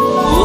Oh.